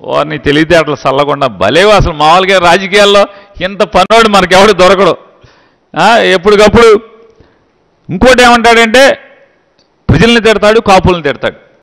వారిని తెలివితేటలు చల్లకుండా భలేవు అసలు మామూలుగా రాజకీయాల్లో ఇంత పనోడు మనకెవడు దొరకడు. ఎప్పటికప్పుడు ఇంకోటి ఏమంటాడంటే ప్రజల్ని తిడతాడు కాపుల్ని తిడతాడు.